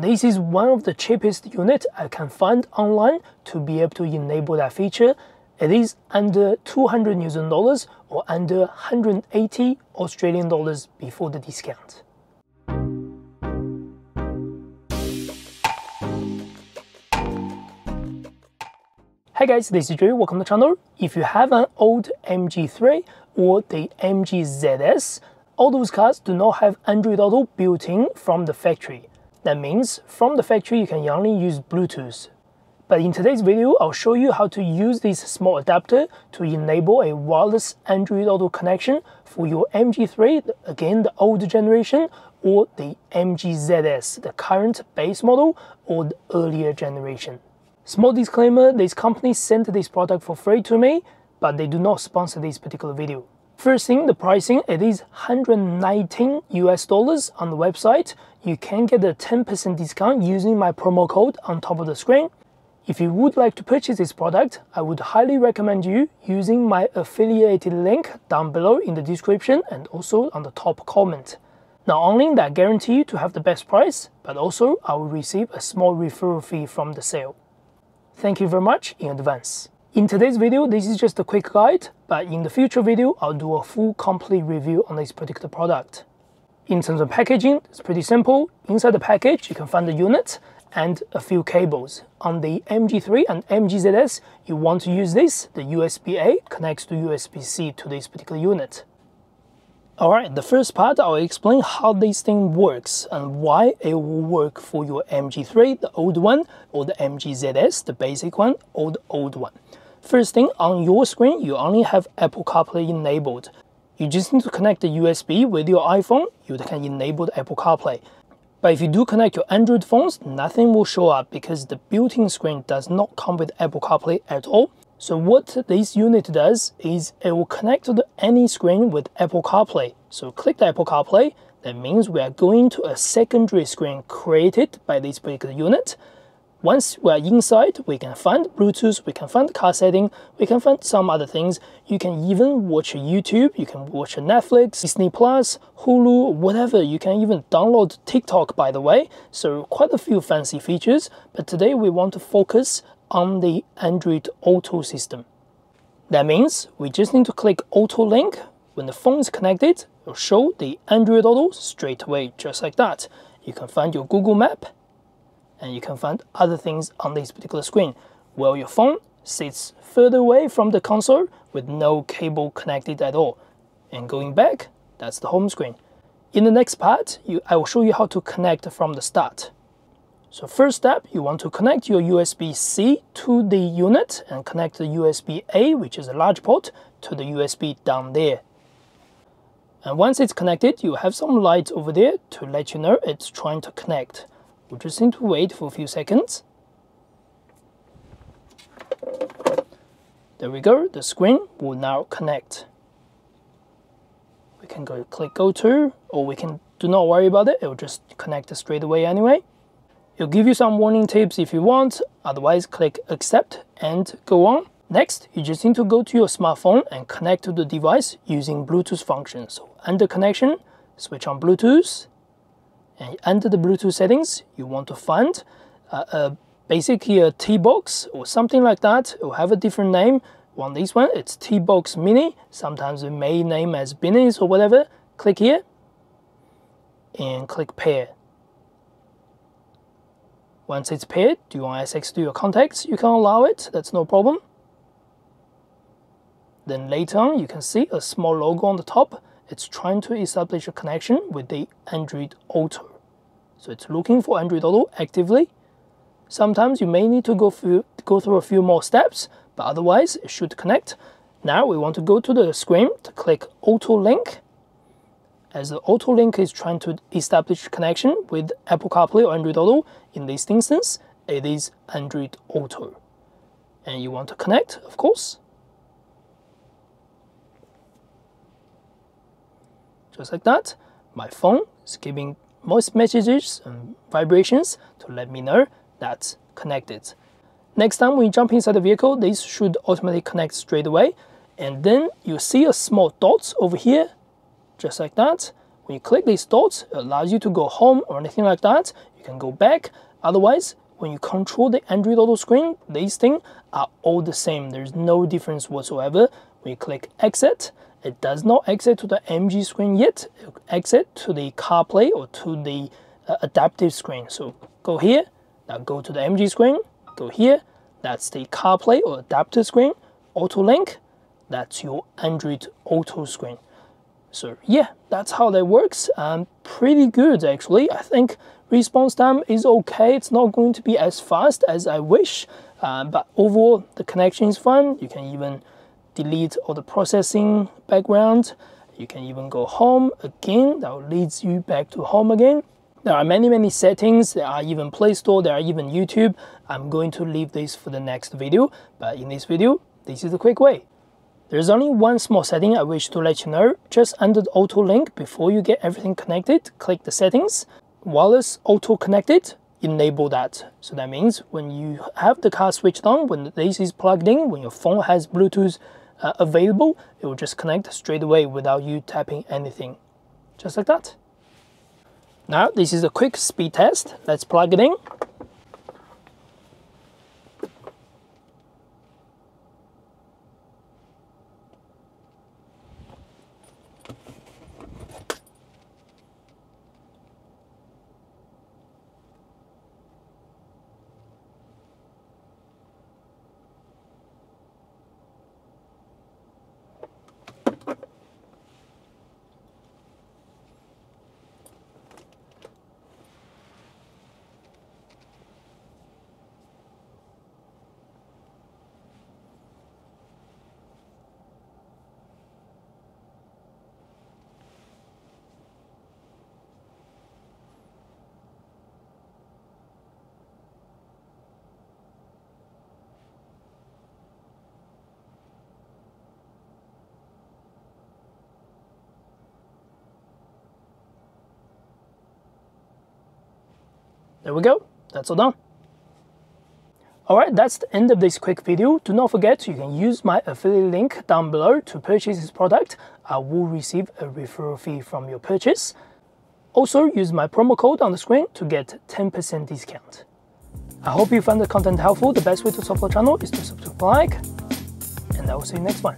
This is one of the cheapest units I can find online to be able to enable that feature. It is under 200 New Zealand dollars or under 180 Australian dollars before the discount. Hey guys, this is Drew, welcome to the channel. If you have an old MG3 or the MG ZS, all those cars do not have Android Auto built in from the factory. That means from the factory you can only use Bluetooth. But in today's video, I'll show you how to use this small adapter to enable a wireless Android Auto connection for your MG3, again the old generation, or the MG ZS, the current base model or the earlier generation. Small disclaimer, this company sent this product for free to me, but they do not sponsor this particular video. First thing, the pricing, it is 119 US dollars on the website. You can get a 10% discount using my promo code on top of the screen. If you would like to purchase this product, I would highly recommend you using my affiliated link down below in the description and also on the top comment. Not only that I guarantee you to have the best price, but also I will receive a small referral fee from the sale. Thank you very much in advance. In today's video, this is just a quick guide, but in the future video, I'll do a full complete review on this particular product. In terms of packaging, it's pretty simple. Inside the package, you can find the unit and a few cables. On the MG3 and MGZS, you want to use this, the USB-A connects to USB-C to this particular unit. Alright, the first part I'll explain how this thing works and why it will work for your MG3, the old one, or the MGZS, the basic one, or the old one. First thing, on your screen, you only have Apple CarPlay enabled. You just need to connect the USB with your iPhone, you can enable the Apple CarPlay. But if you do connect your Android phones, nothing will show up because the built-in screen does not come with Apple CarPlay at all. So what this unit does is it will connect to any screen with Apple CarPlay. So click the Apple CarPlay, that means we are going to a secondary screen created by this particular unit. Once we are inside, we can find Bluetooth, we can find car setting, we can find some other things. You can even watch YouTube, you can watch Netflix, Disney Plus, Hulu, whatever. You can even download TikTok, by the way. So quite a few fancy features. But today we want to focus on the Android Auto system. That means we just need to click Auto Link. When the phone is connected, it'll show the Android Auto straight away, just like that. You can find your Google Map, and you can find other things on this particular screen, while your phone sits further away from the console with no cable connected at all. And going back, that's the home screen. In the next part, you, I will show you how to connect from the start. So first step, you want to connect your USB-C to the unit and connect the USB-A, which is a large port, to the USB down there. And once it's connected, you have some light over there to let you know it's trying to connect. We just need to wait for a few seconds. There we go, the screen will now connect. We can go click go to, or we can do not worry about it, it will just connect straight away anyway. It'll give you some warning tips if you want, otherwise click accept and go on. Next, you just need to go to your smartphone and connect to the device using Bluetooth function. So under connection, switch on Bluetooth, and under the Bluetooth settings, you want to find uh, a, basically a T-Box or something like that. It will have a different name. On this one, it's T-Box Mini. Sometimes it may name as Binize or whatever. Click here and click pair. Once it's paired, do you want SX to your contacts? You can allow it, that's no problem. Then later on, you can see a small logo on the top. It's trying to establish a connection with the Android Auto. So it's looking for Android Auto actively. Sometimes you may need to go through, go through a few more steps, but otherwise it should connect. Now we want to go to the screen to click Auto Link as the Auto Link is trying to establish connection with Apple CarPlay or Android Auto, in this instance, it is Android Auto. And you want to connect, of course. Just like that, my phone is giving most messages and vibrations to let me know that's connected. Next time we jump inside the vehicle, this should automatically connect straight away. And then you see a small dot over here just like that. When you click these dots, it allows you to go home or anything like that. you can go back. Otherwise, when you control the Android Auto screen, these things are all the same. There's no difference whatsoever. When you click exit, it does not exit to the MG screen yet. It exit to the CarPlay or to the uh, adaptive screen. So go here, now go to the MG screen, go here, that's the CarPlay or adaptive screen, Auto Link, that's your Android Auto screen. So yeah, that's how that works. Um, pretty good actually. I think response time is okay. It's not going to be as fast as I wish, uh, but overall the connection is fine. You can even delete all the processing background. You can even go home again. That leads you back to home again. There are many, many settings. There are even Play Store. There are even YouTube. I'm going to leave this for the next video. But in this video, this is the quick way. There's only one small setting I wish to let you know. Just under the auto link, before you get everything connected, click the settings. Wireless auto connected, enable that. So that means when you have the car switched on, when this is plugged in, when your phone has Bluetooth uh, available, it will just connect straight away without you tapping anything. Just like that. Now, this is a quick speed test. Let's plug it in. There we go, that's all done. Alright, that's the end of this quick video. Do not forget you can use my affiliate link down below to purchase this product. I will receive a referral fee from your purchase. Also, use my promo code on the screen to get 10% discount. I hope you found the content helpful. The best way to support the channel is to subscribe, like, and I will see you next one.